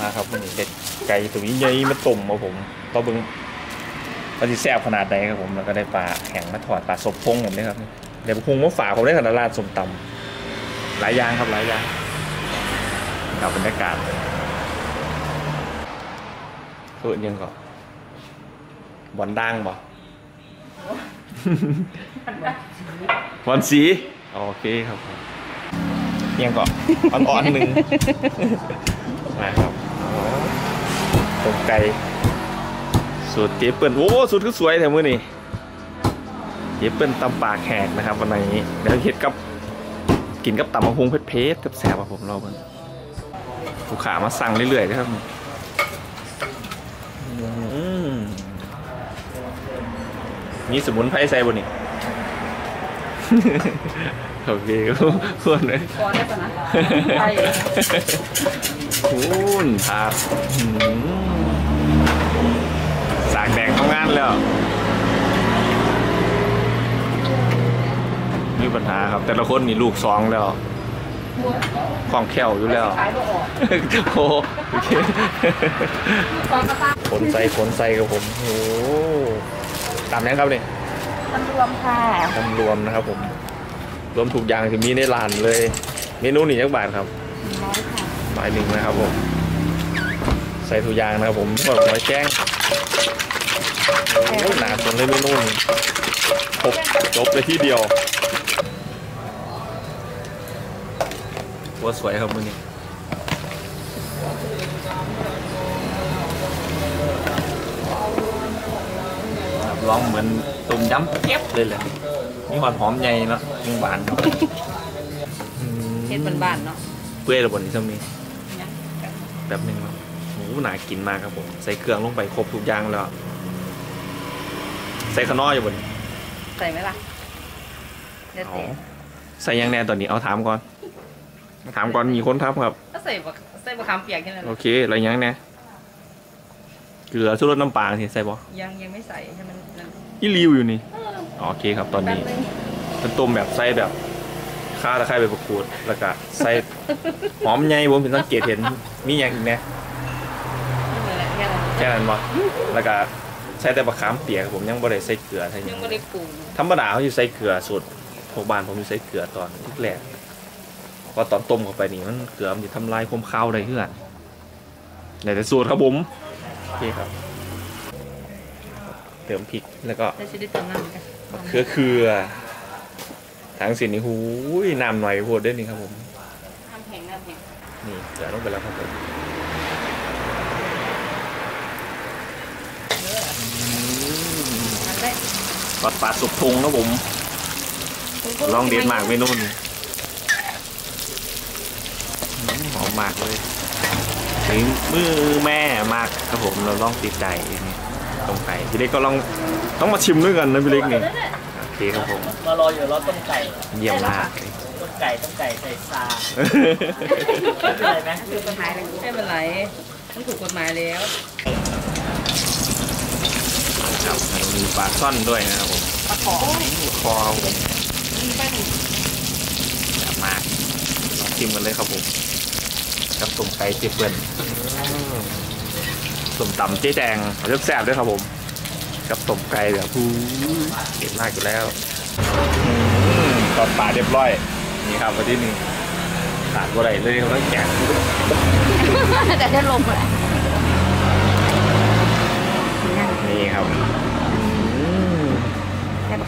มาครับเด็ดไก่ตัวนี้ใหญ่มาต้มมาผมต่อเบึงมันจะแซ่บขนาดไหนครับผมแล้วก็ได้ปลาแห้งมาถอดปลาสบพงผมด้วยครับเดี๋ยวพุงมาฝากผมได้ขนาดร้านสมตำหลายอย่างครับหลายอย่างกับบรรยากาศเออยังก่อนบอลดังบ่บอลสีโอเคครับยังก่อนอ่อนๆหนึ่งนะครับ ต้มไก่สูตรเจ๊เปิ้ลโอ้สูตรก็สวยแถมมือนี่เจ๊เปิ้ลตำปากแหกนะครับวันนี้เดี๋ยวเฮ็ดกับกินกับตำมะฮุงเพชรๆกับแซ่บอะผมรอเพิ่นลูกค้ามาสั่งเรื่อยๆนะครับมีสมุนไพรใส่บนนี่โอเคครับเพื่อนเลยพอได้ปะนะ คุณครับหืมสากแดงทำงานแล้ว มีปัญหาครับ แต่ละคนมีลูกสองแล้วคล่องแคล่วอยู่แล้วขายบ่ออกโอ้โอเคตอนกระตาขนใส่ขนใส่กับผม โอ้ตามนี้ครับเนี่ยมันรวมค่ะทำรวมนะครับผม รวมถูกอย่างที่มีในร้านเลย เมนูนี้ยักบาทครับน้อยค่ะหมายหนึ่งนะครับผม ใส่ถุงยางนะครับผมเปิดหัวแจ้งโอ้ยหนาสนเลยเมนูนี้ครบจบเลยที่เดียวว่าสวยครับมือนี้รับรองเหมือนต้มยำเก็บเลยแหละมีความหอมใหญ่เนาะยังหวานเนาะอืมเฮ็ดบ้านๆเนาะเปื่อยระบนนี้จะมี แบบหนึ่งแล้วโอ้โหน่ากินมากครับผมใส่เครื่องลงไปครบทุกอย่างแล้ว ใส่ขนออยู่บนใส่ไหมล่ะเดี๋ยวเอาเตะใส่ยังแน่ตอนนี้เอาถามก่อน ถามก่อนมีคนทับครับ ก็ใส่บะใส่บะขามเปียกแค่นั้นแหโอละเคอะไรยังแน่เกลือชูรสน้ำปลาสิใส่บ่ยังยังไม่ใส่ให้มันนั่นอีริวอยู่นี่อ๋อโอเคครับตอนแป๊บนี้นึงเป็นต้มแบบใส่แบบ ข้าตะไคร้ใบมะกรูดแล้วก็ใส่หอมใหญ่ผมเป็นสังเกตเห็นมีอย่างอีกแน่นี่แหละแค่นั้นแค่นั้นบ่แล้วก็ใส่แต่บะขามเปียกครับผมยังบ่ได้ใส่เกลือใส่หยัยังงไม่ได้ปรุงธรรมดาเขาอยู่ใส่เกลือสูตรพวกบ้านผมอยู่ใส่เกลือตอนที่แรกพอตอนต้มเข้าไปนี่มันเกลือมันจะทำลายความคาวได้เพื่อนในแต่สูตรครับผมโอเคครับเติมพริกแล้วก็แต่ชิได้เติมน้ำเหมือนกันมะเขือเคือ ทางสินนี่หูยน้ำหน่อยโพดเด้วนี่ครับผมน้ำแข็งน้ำแข็งนี่เกลือลงไปแล้วครับผมนั่นแหละปลาปลาสุกทงครับผมลองเด็ดมากเมนูนี้อืมหอมมากเลยถึงมือแม่มากครับผมเราลองติดใจนี่ตรงไก่พี่เล็กก็ลองต้องมาชิมด้วยกันนะพี่เล็กนี่โอ เคครับผม มารออยู่รอต้มไก่เยี่ยมมาก ต้มไก่ต้มไก่ใส่ซาไม่เป็นไรไหมถูกกฎหมายเลยไม่เป็นไรต้องถูกกฎหมายแล้ว ครับมีปลาซ่อนด้วยนะครับผมปลาขอคอครับผมแซ่บมากลองชิมกันเลยครับผมกับต้มไก่เจี๊ยบเปื่อนต้มตำเจ๊แดงเขาจะแซ่บด้วยครับผม กับต้มไก่แบบผู้เด็ดมากอยู่แล้วตอนปลาเรียบร้อย นี่ครับวันที่หนึ่งขาดบ่ได้เลยเขาต้องแกะแต่จะลมเลยนี่ครับ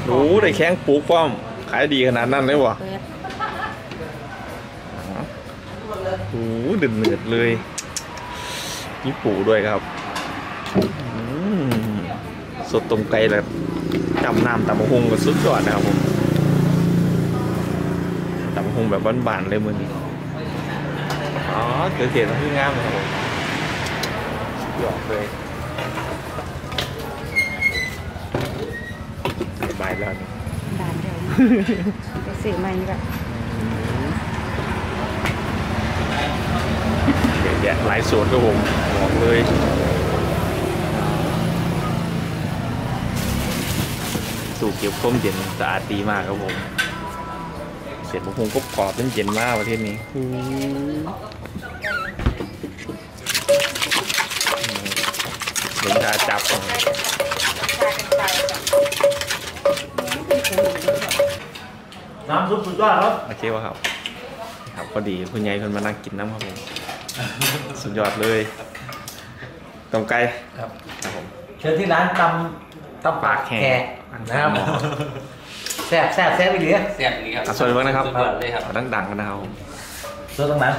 โอ้ได้แข้งปลูกป้อม ขายดีขนาดนั้นเลยวะเปิดโอ้โหเดือดเดือดๆเลยนี่ปูด้วยครับอืม สดตรงไกลแบบจำน้ำตำมะฮงกับสุดยอดนะครับผมตำมะฮงแบบบ้านๆเลยมือนี้อ๋อเกิดเหตุที่งามเลยครับผมสุดยอดเลยสบายแล้วนี่ด่านเดียวไปสื่อใหม่นี่แบบเยอะแยะหลายสูตรครับผมบอกเลย สูตรเก็บข้มเย็นสะอาดดีมากครับผมเสร็จมะฮงก็กรอบเป็นเย็นมากประเทศนี้ชาจับน้ำซุปสุดยอดครับโอเควะครับ ครับพอดีคุณยายคนมานั่งกินน้ำครับผมสุดยอดเลยต้มไก่ครับครับผมเชิญที่ร้านตำตำปากแขก นะครับอ๋อแซ่บแซ่บแซ่บไปเหลือเสียบนี้ครับอะสวัสดีนะครับสุดยอดเลยครับดังดังๆกันนะครับผมเสื้อตรงนั้น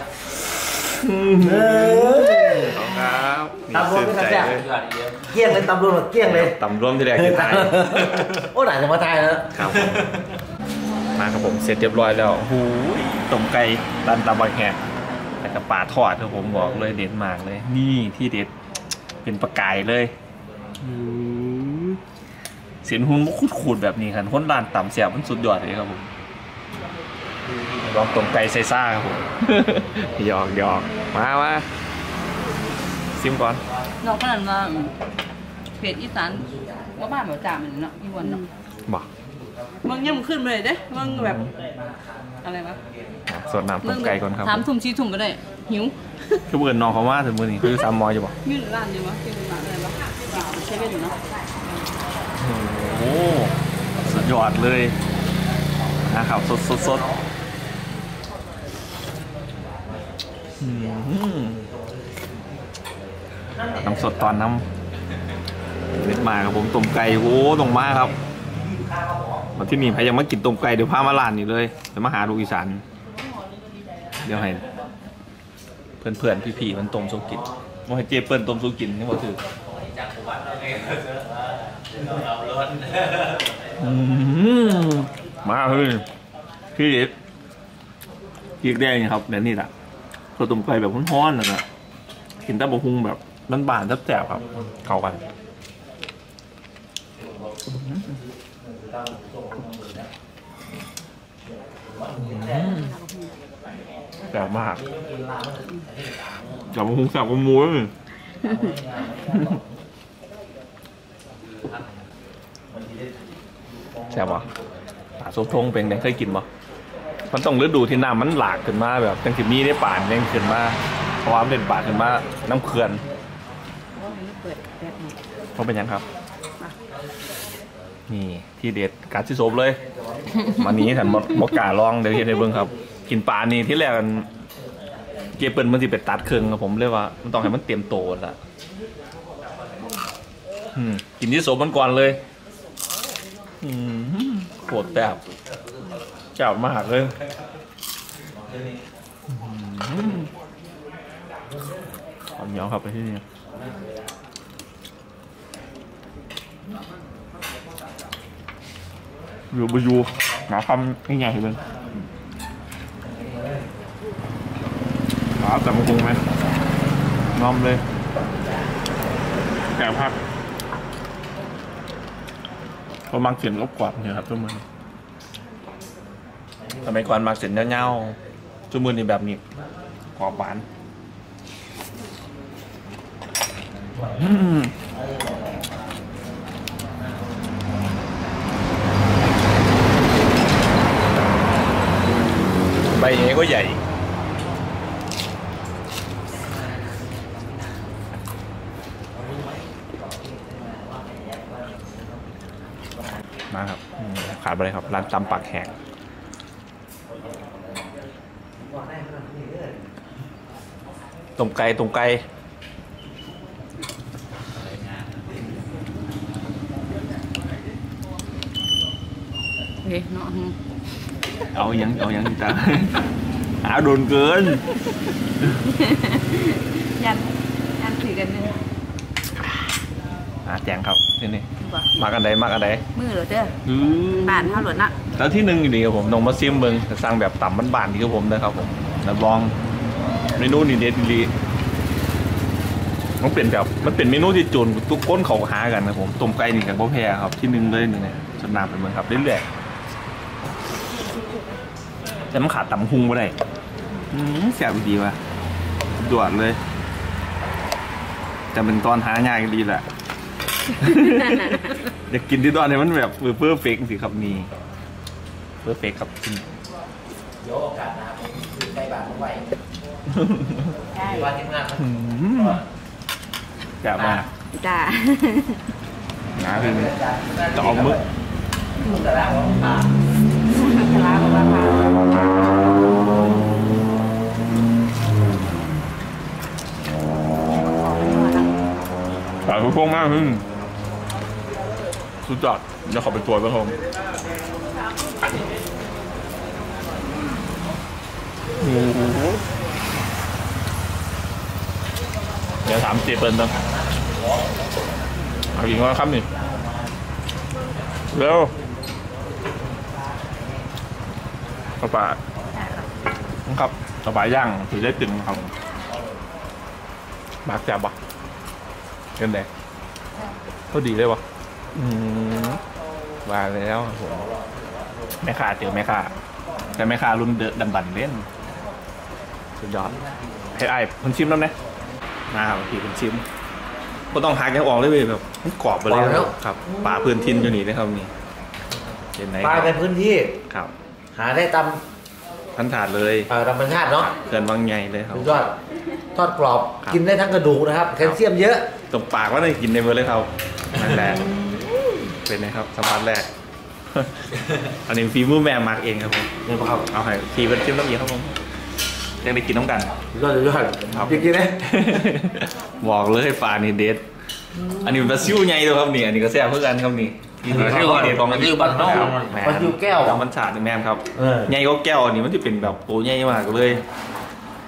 ขอบคุณครับนี่ตามรวมซื่นด้วยใจกันจ้ะเลยสุดยอดเยี่ยมเกลี้ยงเลยตำรวจเกลี้ยงเลยตำรวมที่แรกที่ไทยโอ้หลานจะมาไทยแล้วครับผมมาครับผมเสร็จเรียบร้อยแล้วโอ้โหต้มไก่ดันตำบักแหกแต่กับปลาทอดครับผมบอกเลยเด็ดมากเลย นี่ที่เด็ดเป็นปลากายเลยอื้อ เสียนหุ่นมันขูดๆแบบนี้ครับคนร้านต่ำเสียบมันสุดยอดเลยครับผมลองต้มไก่ใส่ซ่าครับผมหยอกหยอกมามาซิมก่อนนอกขนาดว่าเพจอีสานว่าบ้านแบบจ่ามันเนาะอีวันเนาะบอกมึงยังขึ้นไปเลยเด้มึงแบบอะไรวะอะสดน้ำต้มไก่ก่อนครับถามทุ่มชี้ทุ่มก็ได้หิวคือเบื่อน้องเขาว่าถึงมือนี้คือสามมอยอยู่บอกยืนร้านดีวะยืนร้านอะไรวะใช้เป็นอยู่เนาะโอ้โห สุดยอดเลยนะครับ สดสดสดน้ำสดตอนน้ำเม็ดมาครับผมต้มไก่โอ้ตรงมาครับมาที่นี่ใครยังไมากินต้มไก่เดี๋ยวพามาร้านนี้เลยเดี๋ยวมาหาลูกอีสานเดี๋ยวให้เพื่อนเพื่อนๆพี่ๆมันต้มสุกินว่าให้เจเปิ้ลต้มสุกินนี่ว่าถือ มมาเลยพี่เด็ดพี่แดงครับแบบนี้แหละข้าวต้มไก่แบบร้อนๆนะนะกินตะบะฮุงแบบบานๆแซ่บๆครับ เข้ากันแซ่บมากแซ่บบะฮุงแซ่บกว่าหมูเลย ใช่ปะปลาซุปทงเป็นยังเคยกินปะมันต้องฤดูที่น้ำมันหลากขึ้นมาแบบจังสิมีได้ป่านยังขึ้นมาเพราะว่ามเป็นป่าขึ้นมาน้ำเขื่อนเปิดแบบนี้เพราะเป็นยังครับ นี่ที่เด็ดการที่โซบเลยมานี้ฉันมดมกาลองเดี๋ยวเห็นในเบิ้องครับ กินปลานี่ที่แรกเกเปิลมันสิเป็ดตัดเครื่องครับผมเลยว่า มันต้องให้มันเตรียมโตละอืมกินที่โซบมันก่อนเลย อืมโคตรแบบเจ้ามากเลยอืมขอเหนียวครับไปที่นี่อยู่บอยู่หนาคำง่ายๆเลยหาแต่มันคงไหมงอมเลยแกะพัก ก็มักเสียนรบกวาดเนี่ยครับทุกมือนี้สมัยก่อนมักเสียนเงาๆทุกมือนี่แบบนี้ขอบหวานอืมใบเอก็ใหญ่ มาครับอืมขาดไปเลยครับ ร้านตำปากแหกต้มไก่ต้มไก่เฮ้ยเนาะเอายังเอายังจ้าหาโดนเกินยันยันถือกันนึงอ่าแจงครับที่นี่บ่มากันไดมากันไดมือเหรอเด้ออือบ้านเท่าหลวน่ะแล้วที่หนึ่งอยู่ดีครับผมต้องมาซิมเบิงแต่สั่งแบบต่ำบ้านๆที่ครับผมนะครับผมรับรองเมนูนี่เด็ดดีมันเป็นแบบมันเป็นเมนูที่โจนทุกคนเขาหากันครับผมต้มไก่นี่กับพ่อแพรครับที่หนึ่งเลยนี่เนี่ยสนามเป็นเมืองครับเรื่อยๆแต่มันขาดตำหุงไม่ได้อืมแซ่บดีว่ะด่วนเลยจะเป็นตอนหายากดีแหละ อยากกินที่ตอนนี้มันแบบเพื่อเฟกสิครับนี่เพื่อเฟกครับจริงเดี๋ยวโอกาสหน้าผมคือใกล้บ้านผมไว้ใช่ว่าทีมงานอืมแบบมากจ้านะคือจะเอามึกปลาปลาปลาปลาพวกมากขึ้น สุดยอดเดี๋ยวขอไปตัวกันผมเดี๋ยวถามเจเปิลตั้งเอาอีกว่าครับนี่เร็วกระปาครับกระปาย่างถือได้ตึงครับบากจับปะกันแดงเขาดีเลยวะอื มมาแล้วครับผมแม่ค้าเจอแม่ค้าแต่แม่ค้ารุ่นเดอะดันดันเล่น สุดยอดให้ไอ้คนชิมแล้วนะนะครับพี่คนชิมก็ต้องหักยังออกเลยเว้ยแบบมันกรอบไปเลยกรอบแล้วครับป่าพื้นทินอยู่นี่นะครับนี่เห็นไหนปลาในพื้นที่ครับ หาได้ตามพันถาดเลยเอ่อธรรมชาติเนาะเกินวังใหญ่เลยครับสุดยอดทอดกรอบครับกินได้ทั้งกระดูกนะครับแคลเซียมเยอะตรงปากว่าได้กินในเบอร์เลยครับนั่นแหละ เป็นไงครับสัมผัสแรก อันนี้ฟีมือแม่มาร์กเองครับผมนี่ครับเอาให้ทีเป็นจิ้มน้ำเยีครับผมยังได้กินน้ำกันสุดยอดสุดยอดครับจริงๆนะบอกเลยปลานี่เด็ดอันนี้เป็นปลาซิวใหญ่เลยครับนี่อันนี้ก็แซ่บเพื่อกันครับนี่ปลาซิวเด็ดของปลาซิวบ้านนอกแม่ปลาซิวแก้วธรรมชาตินี่แม่นครับเออใหญ่ก็แก้วอันนี้มันจะเป็นแบบโปใหญ่มากเลย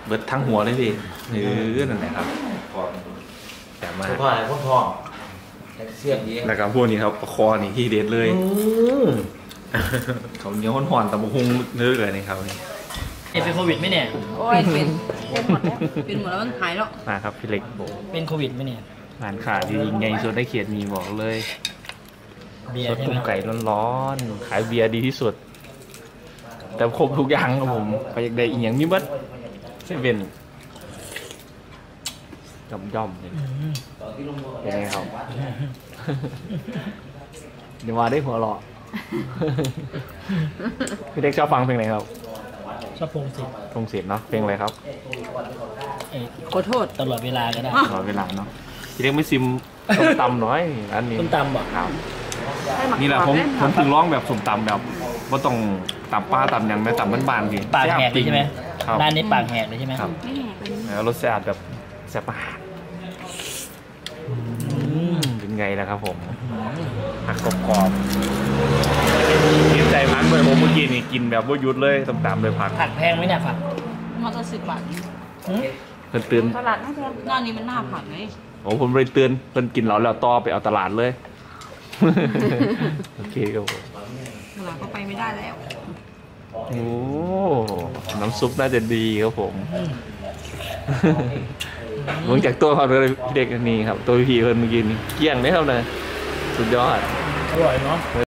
เบิดทั้งหัวเลยพี่เออนั่นแหละครับแต่มากสุดยอดอะไรพวกทองแคล เซียมเยอะแล้วก็พวกนี้ครับปลาคอนี่ที่เด็ดเลยอืมเขาวเหนียวห่อนๆตะบุงเนื้อเลยนี่ครับนี่เป็นโควิดไหมเนี่ยโอ้ยเป็นเป็นหมดแล้วเป็นหมดแล้วมันหายแล้วมาครับพี่เล็กเป็นโควิดไหมเนี่ยร้านขาดีๆไงส่วนได้เขียนมีบอกเลยเบียสร์ดใช่กุ้ไหมงไก่ร้อนๆขายเบียร์ดีที่สุด แต่ครบทุกอย่างครับผมไปอยากได้อีกอย่างนี้บัดเซเว่น ย่อมย่อมๆเลยอืมเป็นไงครับเดี๋ยวมาได้หัวเราะพี่เล็กชอบฟังเพลงไหนครับชอบพงศิษฐ์พงศิษฐ์เนาะเพลงอะไรครับเอ้ยขอโทษตลอดเวลาก็ได้รอเวลาเนาะพี่เล็กไม่ซิมส้มตำหน่อยอันนี้ต้มตำบอกครับให้หมักนี่แหละกรผอบมได้ผมถึงร้องแบบสมตำแบบว่าต้องตำป้าตำหยังไม่ตำบ้านๆพี่ปากแหกเลยใช่ไหมครับร้านนี้ปากแหกเลยใช่ไหมครับไม่แหกเลยแล้วรสชาติแบบแซ่บมากอืมเป็นไงล่ะครับผมผักกรอบๆกินใจพักเลยผมเมื่อกี้นี่กินแบบว่าหยุดเลยตำๆเลยผักผักแพงไหมเนี่ยผักมาตั้งสิบบาทหืมเพิ่นตื่นตลาดน่าจะหน้านี้มันหน้าผักไงโอ้ผมเลยเตือนเพิ่นกินแล้วแล้วต่อไปเอาตลาดเลยโอเคครับผมตลาดก็ไปไม่ได้แล้วโอ้น้ำซุปน่าจะดีครับผม เมืองจากตัวเขาเลยพี่เด็กอันนี้ครับ ตัวพี่เพิ่นเมื่อกี้นี่เกลี้ยงเลยครับนะสุดยอด อร่อยเนาะ